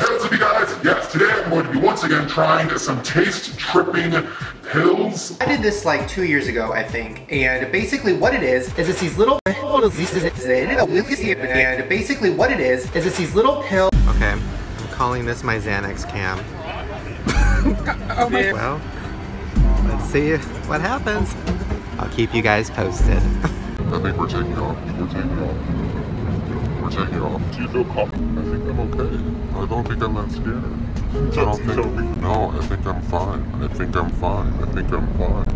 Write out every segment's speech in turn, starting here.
Hey, what's up, you guys? Yes, today I'm going to be once again trying some taste tripping pills. I did this like two years ago, I think, and basically what it is, is it's these little and basically what it is, is it's these little pills. Okay, I'm calling this my Xanax cam. oh my well, let's see what happens. I'll keep you guys posted. I think we're taking off. We're taking off. We're taking off. Do you feel confident? I think I'm okay. I don't think I'm that scared. I don't think. No, I think I'm fine. I think I'm fine. I think I'm fine.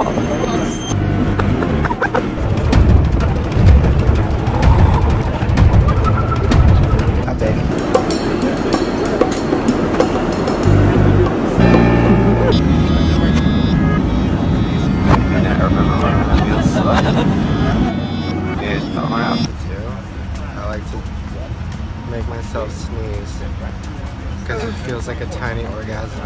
Oh. Myself sneeze because it feels like a tiny orgasm.